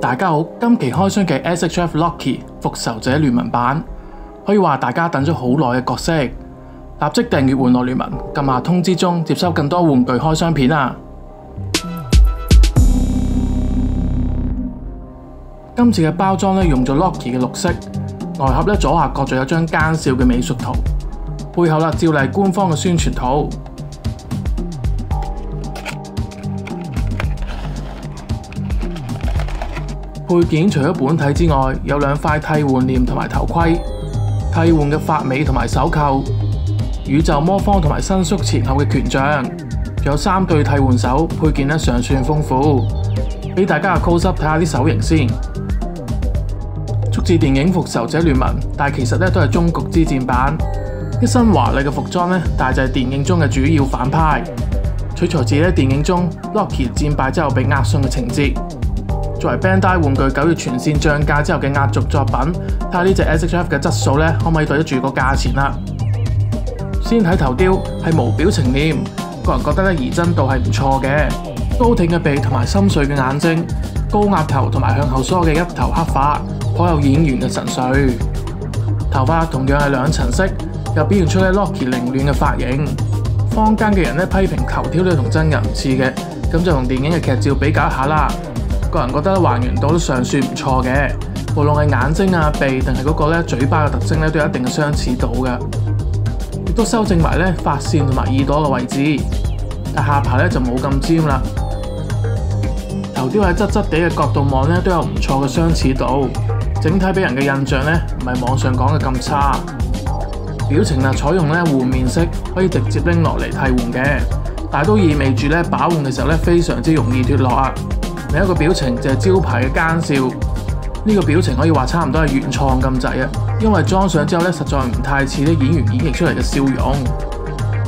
大家好，今期開箱嘅 SHF Loki 復仇者聯盟版，可以話大家等咗好耐嘅角色，立即訂閱玩樂聯盟，撳下通知中，接收更多玩具開箱片啊！今次嘅包裝咧用咗 Loki 嘅綠色，外盒咧左下角仲有張奸笑嘅美術圖，背後啦照例官方嘅宣傳圖。配件除咗本體之外，有兩塊替換臉同埋頭盔，替換嘅髮尾同埋手扣，宇宙魔方同埋伸缩前後嘅权杖，有三對替換手，配件咧尚算豐富。俾大家個 close up 睇下啲手型先。出自電影《復仇者聯盟》，但其實咧都係終局之戰版，一身華麗嘅服裝咧，但就係電影中嘅主要反派，取材自咧電影中 Loki 戰敗之後被押送嘅情節。作為 Bandai 玩具九月全線漲價之後嘅壓軸作品，睇下呢隻 SHF 嘅質素咧，可唔可以對得住個價錢啦？先睇頭雕係無表情臉，個人覺得咧擬真度係唔錯嘅，高挺嘅鼻同埋深邃嘅眼睛，高額頭同埋向後梳嘅一頭黑髮，頗有演員嘅神髓。頭髮同樣係兩層色，又表現出咧 Loki 凌亂嘅髮型。坊間嘅人咧批評頭雕咧同真人唔似嘅，咁就同電影嘅劇照比較一下啦。個人覺得還原度都尚算唔錯嘅，無論係眼睛啊、鼻定係嗰個咧嘴巴嘅特徵咧，都有一定嘅相似度嘅，亦都修正埋咧髮線同埋耳朵嘅位置，但下巴咧就冇咁尖啦。頭雕喺側側地嘅角度望咧都有唔錯嘅相似度，整體俾人嘅印象咧唔係網上講嘅咁差。表情啊採用咧換面式，可以直接拎落嚟替換嘅，但係都意味住咧把玩嘅時候咧非常之容易脫落啊！另一個表情就係招牌嘅奸笑，呢、這個表情可以話差唔多係原創咁滯啊！因為裝上之後咧，實在唔太似啲演員演绎出嚟嘅笑容。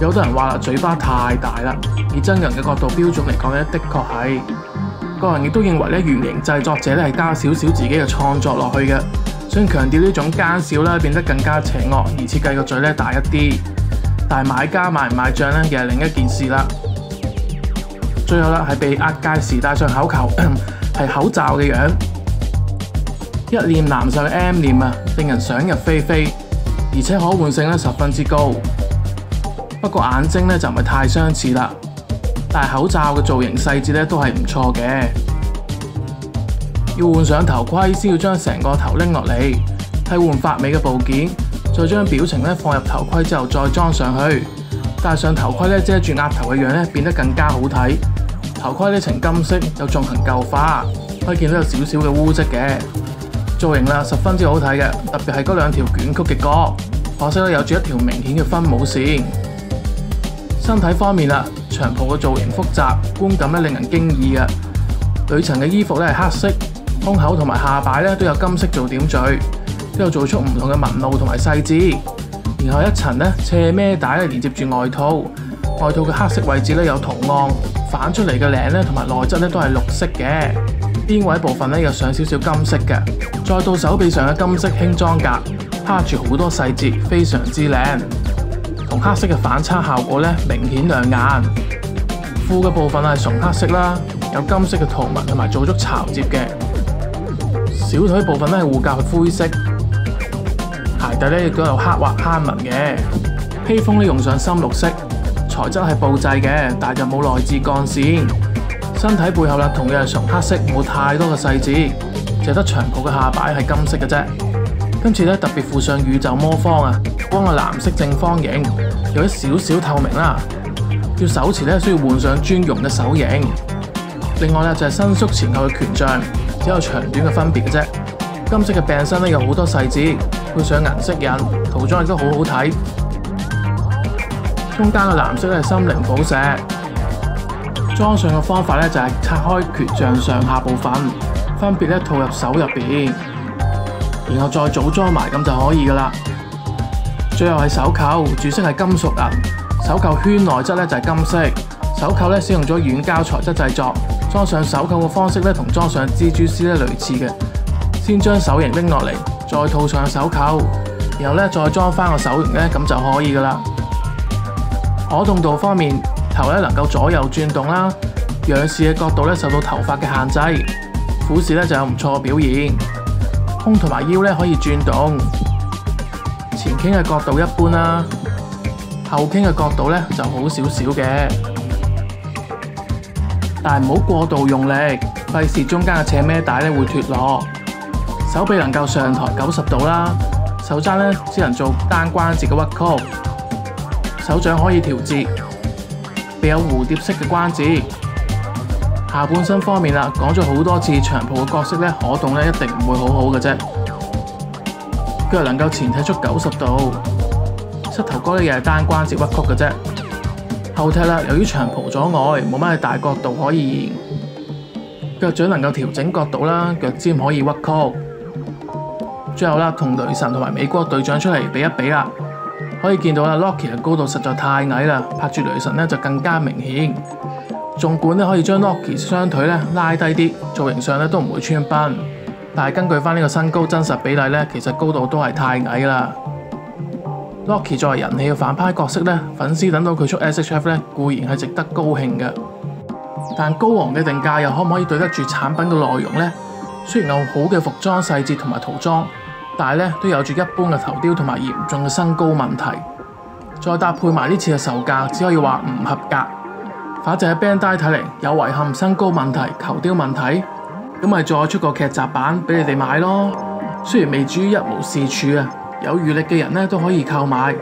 有好多人話啦，嘴巴太大啦，以真人嘅角度標準嚟講咧，的確係。個人亦都認為咧，原型製作者咧係加少少自己嘅創作落去嘅，想強調呢種奸笑咧變得更加邪惡，而設計個嘴咧大一啲。但係買家買唔買賬咧，又係另一件事啦。最後啦，係被押解時戴上口球，係口罩嘅樣，一臉男神嘅 M 臉啊，令人想入非非，而且可換性咧十分之高。不過眼睛咧就唔係太相似啦，但係口罩嘅造型細節咧都係唔錯嘅。要換上頭盔，先要將成個頭拎落嚟，替換髮尾嘅部件，再將表情咧放入頭盔之後再裝上去。戴上頭盔咧遮住額頭嘅樣咧，變得更加好睇。頭盔呢層金色有進行舊化，可以見到有少少嘅污渍嘅造型啦，十分之好睇嘅。特別係嗰兩條捲曲嘅角，可惜咧有住一條明顯嘅分母線。身體方面啦，長袍嘅造型複雜，觀感咧令人驚異嘅。里層嘅衣服咧係黑色，胸口同埋下擺咧都有金色做點綴，都有做出唔同嘅紋路同埋細節。然後一層咧斜孭帶咧連接住外套，外套嘅黑色位置咧有圖案。反出嚟嘅領咧，同埋內側咧都係綠色嘅，邊位部分咧又上少少金色？嘅，再到手臂上嘅金色輕裝格，刻住好多細節，非常之靚，同黑色嘅反差效果咧明顯亮眼。褲嘅部分係純黑色啦，有金色嘅圖紋同埋做足巢接嘅，小腿部分咧係護甲灰色，鞋底咧亦都有刻畫坑紋嘅，披風咧用上深綠色。材質係布製嘅，但就冇内置鋼線。身體背後啦，同樣係純黑色，冇太多嘅細節，就得長袍嘅下擺係金色嘅啫。今次咧特別附上宇宙魔方啊，光係藍色正方形，有一少少透明啦。要手持咧需要換上專用嘅手型。另外咧就係伸縮前後嘅权杖，只有長短嘅分別嘅啫。金色嘅病身咧有好多細節，配上银色印，塗裝亦都好好睇。中間嘅藍色咧係心靈寶石，裝上嘅方法咧就係拆開權杖上下部分，分別咧套入手入边，然後再組裝埋咁就可以噶啦。最後係手扣，主色係金屬銀，手扣圈內側咧就係金色，手扣咧使用咗軟膠材質製作，裝上手扣嘅方式咧同裝上蜘蛛絲咧類似嘅，先將手型拎落嚟，再套上手扣，然後咧再裝翻個手型咧咁就可以噶啦。可動度方面，頭咧能夠左右轉動啦，仰視嘅角度咧受到頭髮嘅限制，俯視咧就有唔錯嘅表現，胸同埋腰咧可以轉動，前傾嘅角度一般啦，後傾嘅角度咧就好少少嘅，但係唔好過度用力，費事中間嘅斜孭帶咧會脫落。手臂能夠上抬九十度啦，手踭咧只能做單關節嘅屈曲，手掌可以調節，備有蝴蝶式嘅關節。下半身方面啦，講咗好多次長袍嘅角色咧，可動咧一定唔會好好嘅啫。腳能夠前踢出九十度，膝頭哥咧又係單關節屈曲嘅啫。後踢啦，由於長袍阻礙，冇乜大角度可以。腳掌能夠調整角度啦，腳尖可以屈曲。最後啦，同雷神同埋美國隊長出嚟比一比啦，可以見到啦，Loki 嘅高度實在太矮啦，拍住雷神咧就更加明顯。縱管咧可以將 Loki 雙腿咧拉低啲，造型上咧都唔會穿崩。但係根據翻呢個身高真實比例咧，其實高度都係太矮啦。Loki 作為人氣嘅反派角色咧，粉絲等到佢出 SHF 咧固然係值得高興嘅，但高昂嘅定價又可唔可以對得住產品嘅內容呢？雖然有好嘅服裝細節同埋塗裝，但咧都有住一般嘅頭雕同埋嚴重嘅身高問題。再搭配埋呢次嘅售價，只可以話唔合格。反正喺 Bandai 睇嚟有遺憾，身高問題、頭雕問題，咁咪再出個劇集版俾你哋買咯。雖然未至於一無是處啊，有餘力嘅人咧都可以購買，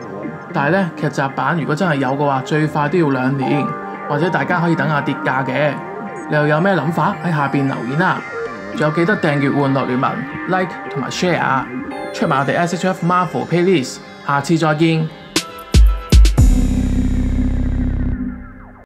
但係咧劇集版如果真係有嘅話，最快都要兩年，或者大家可以等下跌價嘅。你又有咩諗法？喺下邊留言啦！仲有記得訂閱玩樂聯盟、Like 同埋 Share，啊出埋我哋 SHF Marvel Playlist。下次再見。